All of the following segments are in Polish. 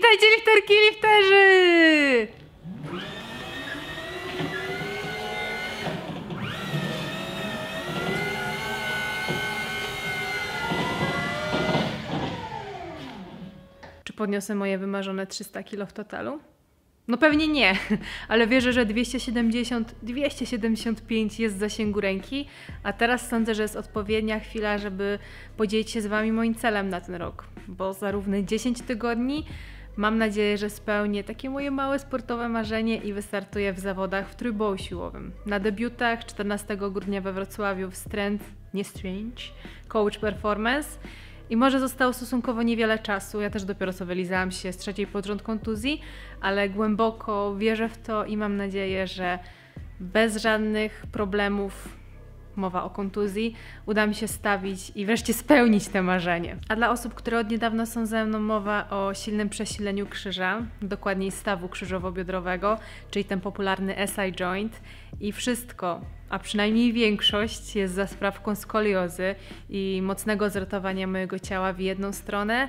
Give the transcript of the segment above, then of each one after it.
Witajcie lifterki i lifterzy! Czy podniosę moje wymarzone 300 kg w totalu? No pewnie nie, ale wierzę, że 270-275 jest w zasięgu ręki, a teraz sądzę, że jest odpowiednia chwila, żeby podzielić się z Wami moim celem na ten rok, bo za równe 10 tygodni mam nadzieję, że spełnię takie moje małe sportowe marzenie i wystartuję w zawodach w trójboju siłowym. Na debiutach 14 grudnia we Wrocławiu w Strength, nie Strange, Coach Performance i może zostało stosunkowo niewiele czasu. Ja też dopiero co wylizałam się z trzeciej pod rząd kontuzji, ale głęboko wierzę w to i mam nadzieję, że bez żadnych problemów mowa o kontuzji, uda mi się stawić i wreszcie spełnić te marzenie. A dla osób, które od niedawna są ze mną, mowa o silnym przesileniu krzyża, dokładniej stawu krzyżowo-biodrowego, czyli ten popularny SI joint i wszystko, a przynajmniej większość jest za sprawką skoliozy i mocnego zrotowania mojego ciała w jedną stronę.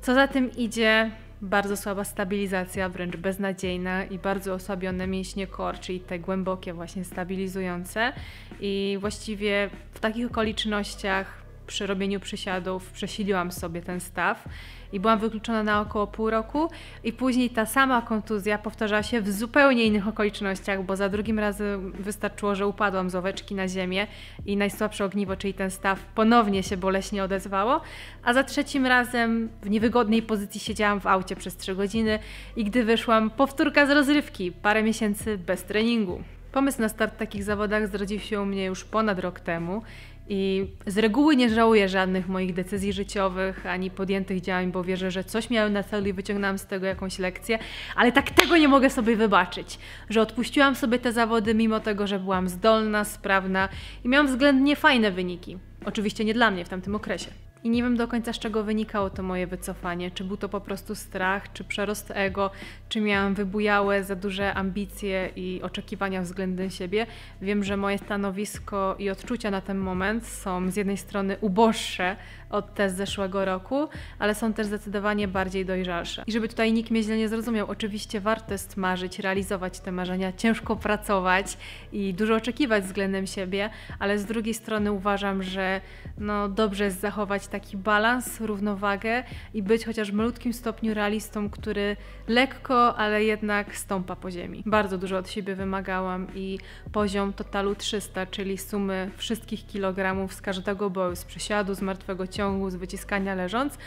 Co za tym idzie, bardzo słaba stabilizacja, wręcz beznadziejna i bardzo osłabione mięśnie core, czyli te głębokie właśnie stabilizujące. I właściwie w takich okolicznościach przy robieniu przysiadów przesiliłam sobie ten staw i byłam wykluczona na około pół roku i później ta sama kontuzja powtarzała się w zupełnie innych okolicznościach, bo za drugim razem wystarczyło, że upadłam z oweczki na ziemię i najsłabsze ogniwo, czyli ten staw, ponownie się boleśnie odezwało, a za trzecim razem w niewygodnej pozycji siedziałam w aucie przez trzy godziny i gdy wyszłam, powtórka z rozrywki, parę miesięcy bez treningu. Pomysł na start w takich zawodach zrodził się u mnie już ponad rok temu i z reguły nie żałuję żadnych moich decyzji życiowych ani podjętych działań, bo wierzę, że coś miałem na celu i wyciągnęłam z tego jakąś lekcję, ale tak tego nie mogę sobie wybaczyć, że odpuściłam sobie te zawody mimo tego, że byłam zdolna, sprawna i miałam względnie fajne wyniki. Oczywiście nie dla mnie w tamtym okresie. I nie wiem do końca z czego wynikało to moje wycofanie. Czy był to po prostu strach, czy przerost ego, czy miałam wybujałe za duże ambicje i oczekiwania względem siebie. Wiem, że moje stanowisko i odczucia na ten moment są z jednej strony uboższe od te z zeszłego roku, ale są też zdecydowanie bardziej dojrzalsze. I żeby tutaj nikt mnie źle nie zrozumiał, oczywiście warto jest marzyć, realizować te marzenia, ciężko pracować i dużo oczekiwać względem siebie, ale z drugiej strony uważam, że no dobrze jest zachować taki balans, równowagę i być chociaż w malutkim stopniu realistą, który lekko, ale jednak stąpa po ziemi. Bardzo dużo od siebie wymagałam i poziom totalu 300, czyli sumy wszystkich kilogramów z każdego boju, z przysiadu, z martwego ciągu, z wyciskania leżąc,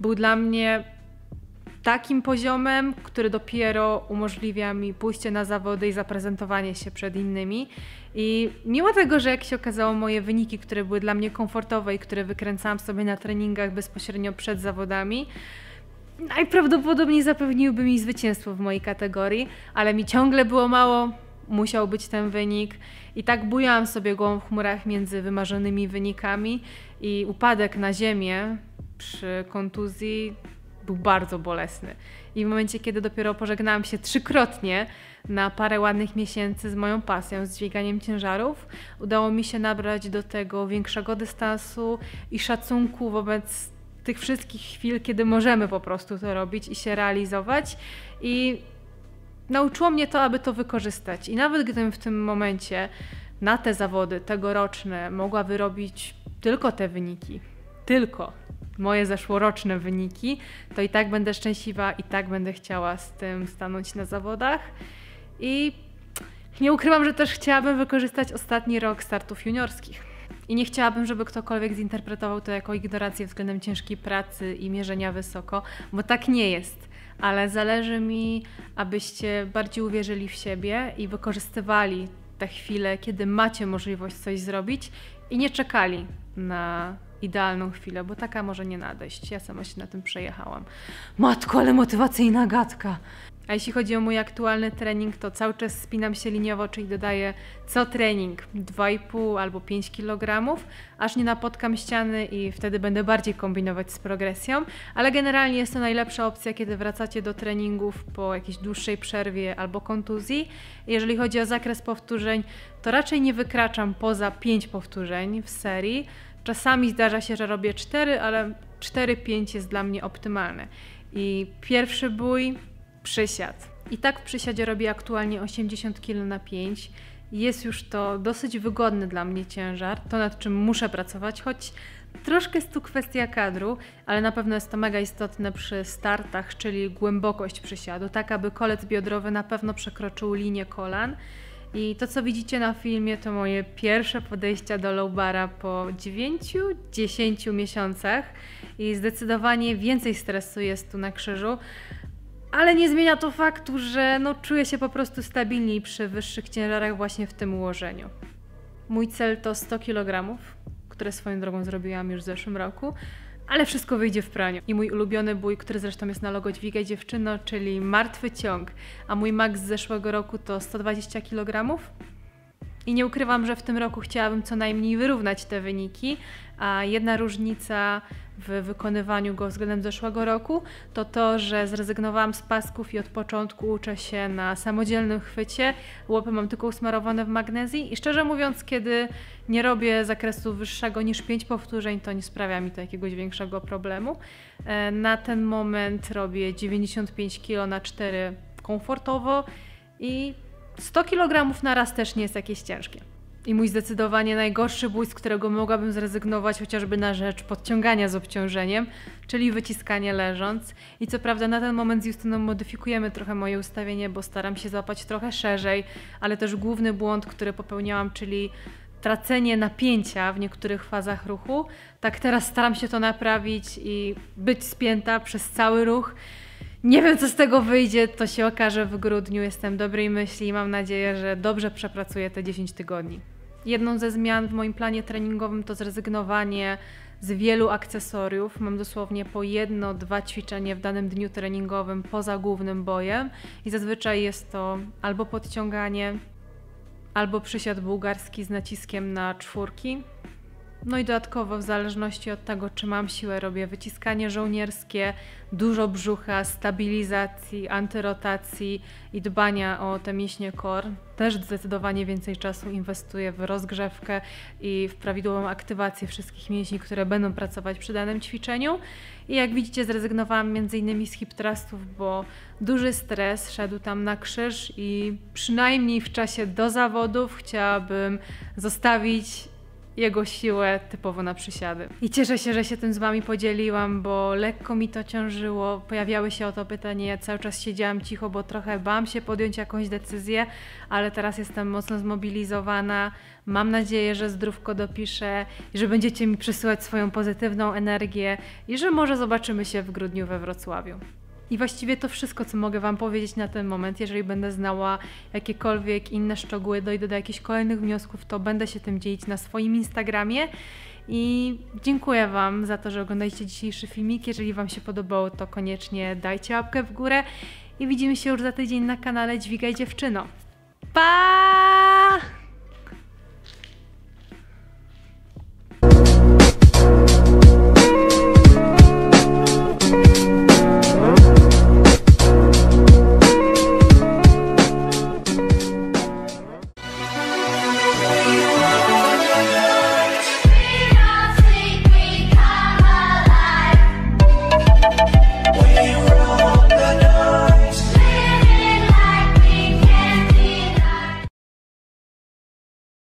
był dla mnie takim poziomem, który dopiero umożliwia mi pójście na zawody i zaprezentowanie się przed innymi. I mimo tego, że jak się okazało, moje wyniki, które były dla mnie komfortowe i które wykręcałam sobie na treningach bezpośrednio przed zawodami, najprawdopodobniej zapewniłby mi zwycięstwo w mojej kategorii, ale mi ciągle było mało, musiał być ten wynik. I tak bujałam sobie głową w chmurach między wymarzonymi wynikami i upadek na ziemię przy kontuzji był bardzo bolesny. I w momencie, kiedy dopiero pożegnałam się trzykrotnie na parę ładnych miesięcy z moją pasją, z dźwiganiem ciężarów, udało mi się nabrać do tego większego dystansu i szacunku wobec tych wszystkich chwil, kiedy możemy po prostu to robić i się realizować. I nauczyło mnie to, aby to wykorzystać. I nawet gdybym w tym momencie na te zawody tegoroczne mogła wyrobić tylko te wyniki, tylko moje zeszłoroczne wyniki, to i tak będę szczęśliwa, i tak będę chciała z tym stanąć na zawodach. I nie ukrywam, że też chciałabym wykorzystać ostatni rok startów juniorskich. I nie chciałabym, żeby ktokolwiek zinterpretował to jako ignorację względem ciężkiej pracy i mierzenia wysoko, bo tak nie jest. Ale zależy mi, abyście bardziej uwierzyli w siebie i wykorzystywali te chwile, kiedy macie możliwość coś zrobić i nie czekali na idealną chwilę, bo taka może nie nadejść. Ja sama się na tym przejechałam. Matko, ale motywacyjna gadka. A jeśli chodzi o mój aktualny trening, to cały czas spinam się liniowo, czyli dodaję co trening 2,5 albo 5 kg, aż nie napotkam ściany i wtedy będę bardziej kombinować z progresją, ale generalnie jest to najlepsza opcja, kiedy wracacie do treningów po jakiejś dłuższej przerwie albo kontuzji. Jeżeli chodzi o zakres powtórzeń, to raczej nie wykraczam poza 5 powtórzeń w serii. Czasami zdarza się, że robię 4, ale 4-5 jest dla mnie optymalne. I pierwszy bój przysiad. I tak w przysiadzie robię aktualnie 80 kg na 5. Jest już to dosyć wygodny dla mnie ciężar, to nad czym muszę pracować, choć troszkę jest tu kwestia kadru, ale na pewno jest to mega istotne przy startach, czyli głębokość przysiadu, tak aby kolec biodrowy na pewno przekroczył linię kolan. I to, co widzicie na filmie, to moje pierwsze podejścia do low bara po 9-10 miesiącach i zdecydowanie więcej stresu jest tu na krzyżu. Ale nie zmienia to faktu, że no, czuję się po prostu stabilniej przy wyższych ciężarach właśnie w tym ułożeniu. Mój cel to 100 kg, które swoją drogą zrobiłam już w zeszłym roku, ale wszystko wyjdzie w praniu. I mój ulubiony bój, który zresztą jest na logo Dźwigaj Dziewczyno, czyli Martwy Ciąg, a mój max z zeszłego roku to 120 kg. I nie ukrywam, że w tym roku chciałabym co najmniej wyrównać te wyniki, a jedna różnica w wykonywaniu go względem zeszłego roku to to, że zrezygnowałam z pasków i od początku uczę się na samodzielnym chwycie. Łopy mam tylko usmarowane w magnezji i szczerze mówiąc, kiedy nie robię zakresu wyższego niż 5 powtórzeń, to nie sprawia mi to jakiegoś większego problemu. E, na ten moment robię 95 kg na 4 komfortowo i 100 kg na raz też nie jest jakieś ciężkie. I mój zdecydowanie najgorszy bój, z którego mogłabym zrezygnować chociażby na rzecz podciągania z obciążeniem, czyli wyciskanie leżąc. I co prawda na ten moment z Justyną modyfikujemy trochę moje ustawienie, bo staram się złapać trochę szerzej, ale też główny błąd, który popełniałam, czyli tracenie napięcia w niektórych fazach ruchu. Tak teraz staram się to naprawić i być spięta przez cały ruch. Nie wiem, co z tego wyjdzie, to się okaże w grudniu. Jestem dobrej myśli i mam nadzieję, że dobrze przepracuję te 10 tygodni. Jedną ze zmian w moim planie treningowym to zrezygnowanie z wielu akcesoriów. Mam dosłownie po jedno, dwa ćwiczenie w danym dniu treningowym poza głównym bojem i zazwyczaj jest to albo podciąganie, albo przysiad bułgarski z naciskiem na czwórki, no i dodatkowo, w zależności od tego, czy mam siłę, robię wyciskanie żołnierskie, dużo brzucha, stabilizacji, antyrotacji i dbania o te mięśnie core. Też zdecydowanie więcej czasu inwestuję w rozgrzewkę i w prawidłową aktywację wszystkich mięśni, które będą pracować przy danym ćwiczeniu. I jak widzicie, zrezygnowałam m.in. z hip thrustów, bo duży stres szedł tam na krzyż i przynajmniej w czasie do zawodów chciałabym zostawić jego siłę typowo na przysiady. I cieszę się, że się tym z Wami podzieliłam, bo lekko mi to ciążyło. Pojawiały się o to pytania, ja cały czas siedziałam cicho, bo trochę bałam się podjąć jakąś decyzję, ale teraz jestem mocno zmobilizowana. Mam nadzieję, że zdrówko dopiszę i że będziecie mi przesyłać swoją pozytywną energię i że może zobaczymy się w grudniu we Wrocławiu. I właściwie to wszystko, co mogę Wam powiedzieć na ten moment. Jeżeli będę znała jakiekolwiek inne szczegóły, dojdę do jakichś kolejnych wniosków, to będę się tym dzielić na swoim Instagramie. I dziękuję Wam za to, że oglądaliście dzisiejszy filmik. Jeżeli Wam się podobało, to koniecznie dajcie łapkę w górę i widzimy się już za tydzień na kanale Dźwigaj Dziewczyno. Pa!